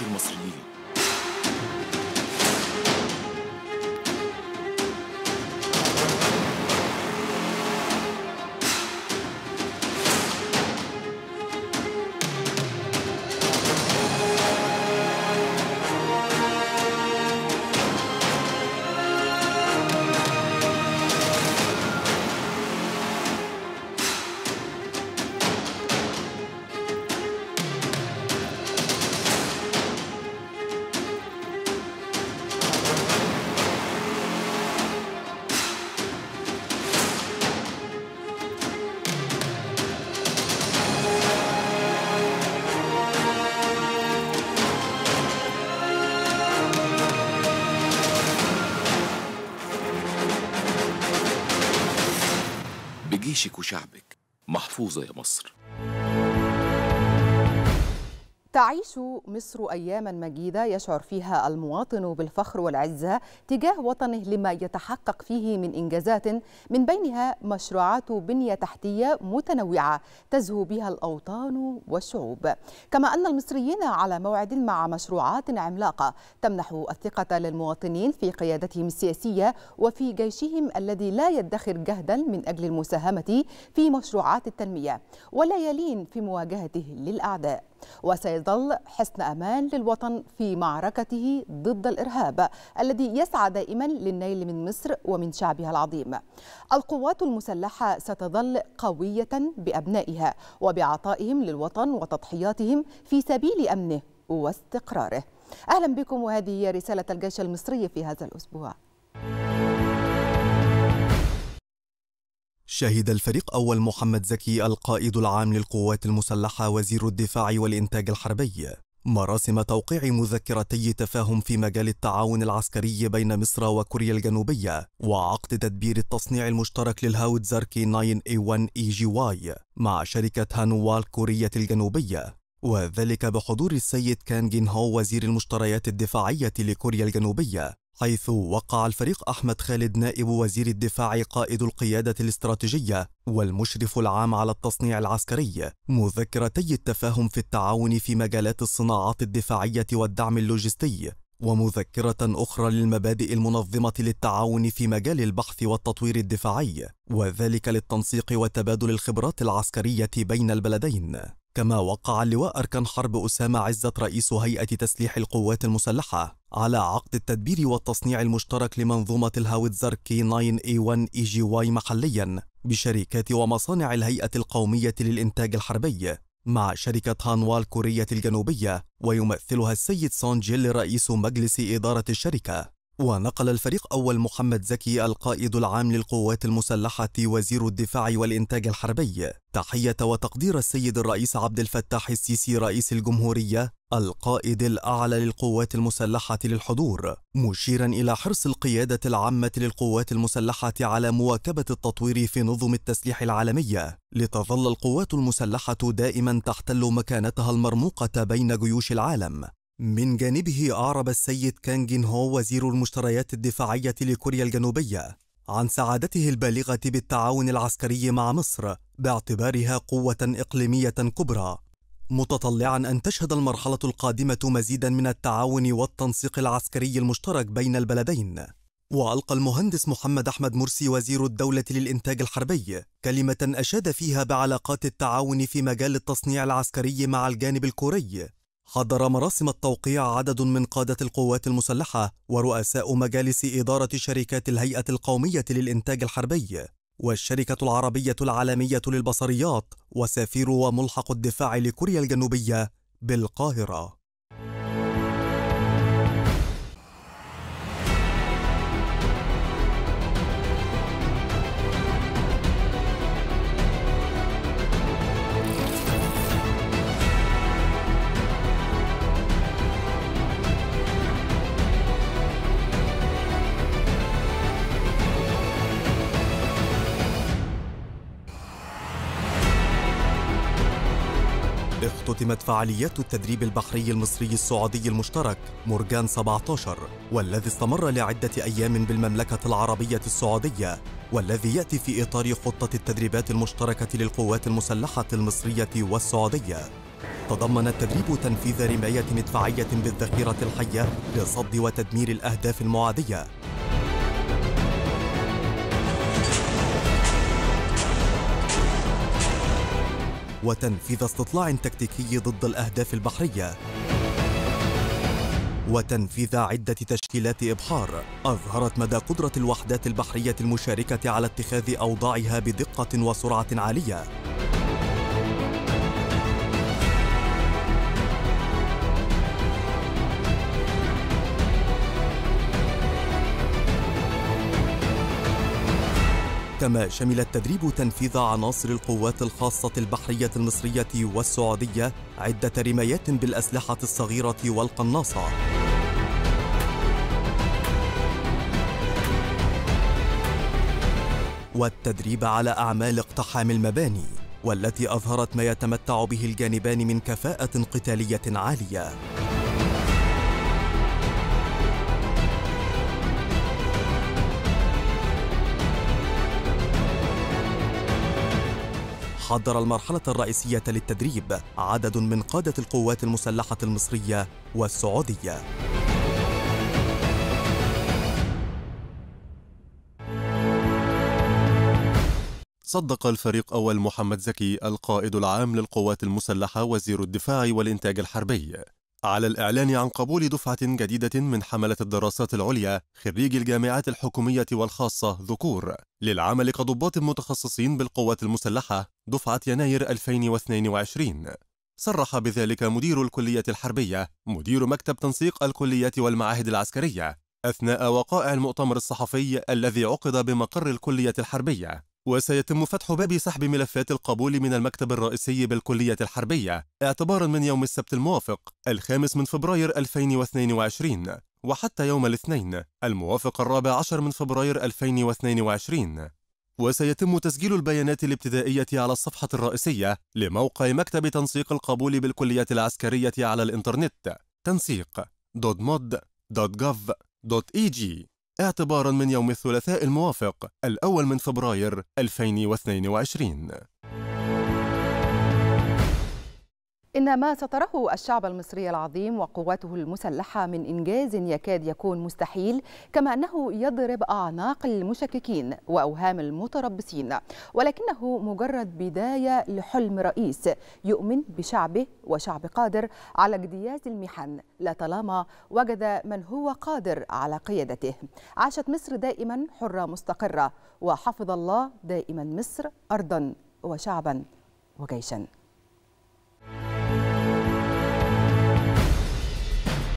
kaçırmasın. بجيشك وشعبك محفوظة يا مصر. تعيش مصر أياما مجيدة يشعر فيها المواطن بالفخر والعزة تجاه وطنه لما يتحقق فيه من إنجازات من بينها مشروعات بنية تحتية متنوعة تزهو بها الأوطان والشعوب. كما أن المصريين على موعد مع مشروعات عملاقة تمنح الثقة للمواطنين في قيادتهم السياسية وفي جيشهم الذي لا يدخر جهدا من أجل المساهمة في مشروعات التنمية ولا يلين في مواجهته للأعداء. وسيظل حصن أمان للوطن في معركته ضد الإرهاب الذي يسعى دائما للنيل من مصر ومن شعبها العظيم. القوات المسلحة ستظل قوية بأبنائها وبعطائهم للوطن وتضحياتهم في سبيل أمنه واستقراره. أهلا بكم وهذه هي رسالة الجيش المصري في هذا الأسبوع. شهد الفريق أول محمد زكي القائد العام للقوات المسلحة وزير الدفاع والإنتاج الحربي. مراسم توقيع مذكرتي تفاهم في مجال التعاون العسكري بين مصر وكوريا الجنوبية وعقد تدبير التصنيع المشترك للهاوتزر K 9 A 1 EGY مع شركة هانوا الكورية الجنوبية. وذلك بحضور السيد كان جين هو وزير المشتريات الدفاعية لكوريا الجنوبية. حيث وقع الفريق أحمد خالد نائب وزير الدفاع قائد القيادة الاستراتيجية والمشرف العام على التصنيع العسكري مذكرتي التفاهم في التعاون في مجالات الصناعات الدفاعية والدعم اللوجستي ومذكرة أخرى للمبادئ المنظمة للتعاون في مجال البحث والتطوير الدفاعي وذلك للتنسيق وتبادل الخبرات العسكرية بين البلدين. كما وقع اللواء أركان حرب أسامة عزت رئيس هيئة تسليح القوات المسلحة على عقد التدبير والتصنيع المشترك لمنظومة الهاوتزر K 9 A 1 EGY محليا بشركات ومصانع الهيئة القومية للإنتاج الحربي مع شركة هانوال كورية الجنوبية ويمثلها السيد سون جيل رئيس مجلس إدارة الشركة. ونقل الفريق أول محمد زكي القائد العام للقوات المسلحة وزير الدفاع والإنتاج الحربي. تحية وتقدير السيد الرئيس عبد الفتاح السيسي رئيس الجمهورية القائد الأعلى للقوات المسلحة للحضور. مشيرا إلى حرص القيادة العامة للقوات المسلحة على مواكبة التطوير في نظم التسليح العالمية لتظل القوات المسلحة دائما تحتل مكانتها المرموقة بين جيوش العالم. من جانبه أعرب السيد كان جين هو وزير المشتريات الدفاعية لكوريا الجنوبية عن سعادته البالغة بالتعاون العسكري مع مصر باعتبارها قوة إقليمية كبرى متطلعا أن تشهد المرحلة القادمة مزيدا من التعاون والتنسيق العسكري المشترك بين البلدين. وألقى المهندس محمد أحمد مرسي وزير الدولة للإنتاج الحربي كلمة أشاد فيها بعلاقات التعاون في مجال التصنيع العسكري مع الجانب الكوري. حضر مراسم التوقيع عدد من قادة القوات المسلحة ورؤساء مجالس إدارة شركات الهيئة القومية للإنتاج الحربي والشركة العربية العالمية للبصريات وسفير وملحق الدفاع لكوريا الجنوبية بالقاهرة. اختتمت فعاليات التدريب البحري المصري السعودي المشترك مورجان 17 والذي استمر لعدة أيام بالمملكة العربية السعودية والذي يأتي في إطار خطة التدريبات المشتركة للقوات المسلحة المصرية والسعودية. تضمن التدريب تنفيذ رماية مدفعية بالذخيرة الحية لصد وتدمير الأهداف المعادية. وتنفيذ استطلاع تكتيكي ضد الأهداف البحرية. وتنفيذ عدة تشكيلات إبحار. أظهرت مدى قدرة الوحدات البحرية المشاركة على اتخاذ أوضاعها بدقة وسرعة عالية. كما شمل التدريب تنفيذ عناصر القوات الخاصة البحرية المصرية والسعودية عدة رمايات بالأسلحة الصغيرة والقناصة. والتدريب على أعمال اقتحام المباني والتي أظهرت ما يتمتع به الجانبان من كفاءة قتالية عالية. حضر المرحلة الرئيسية للتدريب عدد من قادة القوات المسلحة المصرية والسعودية. صدق الفريق أول محمد زكي القائد العام للقوات المسلحة وزير الدفاع والإنتاج الحربي. على الإعلان عن قبول دفعة جديدة من حملة الدراسات العليا خريج الجامعات الحكومية والخاصة ذكور. للعمل كضباط متخصصين بالقوات المسلحة دفعة يناير 2022 صرح بذلك مدير الكلية الحربية مدير مكتب تنسيق الكليات والمعاهد العسكرية أثناء وقائع المؤتمر الصحفي الذي عقد بمقر الكلية الحربية. وسيتم فتح باب سحب ملفات القبول من المكتب الرئيسي بالكلية الحربية اعتبارا من يوم السبت الموافق الخامس من فبراير 2022 وحتى يوم الاثنين الموافق الرابع عشر من فبراير 2022 وسيتم تسجيل البيانات الابتدائية على الصفحة الرئيسية لموقع مكتب تنسيق القبول بالكليات العسكرية على الإنترنت. تنسيق .mod.gov.eg اعتبارا من يوم الثلاثاء الموافق الأول من فبراير 2022 إن ما سطره الشعب المصري العظيم وقواته المسلحة من إنجاز يكاد يكون مستحيل كما أنه يضرب أعناق المشككين وأوهام المتربصين. ولكنه مجرد بداية لحلم رئيس يؤمن بشعبه وشعب قادر على اجتياز المحن لا طالما وجد من هو قادر على قيادته. عاشت مصر دائما حرة مستقرة وحفظ الله دائما مصر أرضا وشعبا وجيشا.